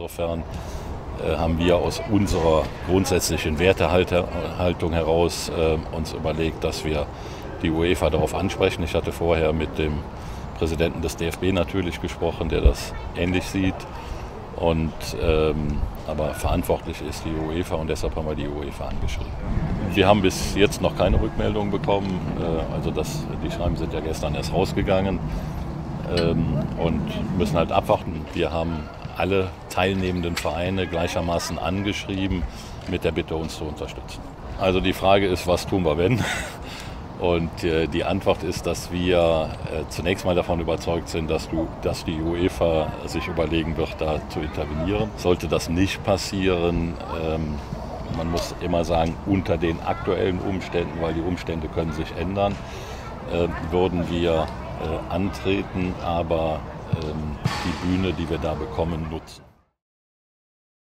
Insofern äh, haben wir aus unserer grundsätzlichen Wertehaltung heraus äh, uns überlegt, dass wir die UEFA darauf ansprechen. Ich hatte vorher mit dem Präsidenten des DFB natürlich gesprochen, der das ähnlich sieht. Und, ähm, aber verantwortlich ist die UEFA und deshalb haben wir die UEFA angeschrieben. Wir haben bis jetzt noch keine Rückmeldung bekommen. Äh, also das, die Schreiben sind ja gestern erst rausgegangen ähm, und müssen halt abwarten. Wir haben alle teilnehmenden Vereine gleichermaßen angeschrieben mit der Bitte, uns zu unterstützen. Also die Frage ist, was tun wir, wenn? Und äh, die Antwort ist, dass wir äh, zunächst mal davon überzeugt sind, dass, du, dass die UEFA sich überlegen wird, da zu intervenieren. Sollte das nicht passieren, ähm, man muss immer sagen, unter den aktuellen Umständen, weil die Umstände können sich ändern, äh, würden wir antreten, aber ähm, die Bühne, die wir da bekommen, nutzen.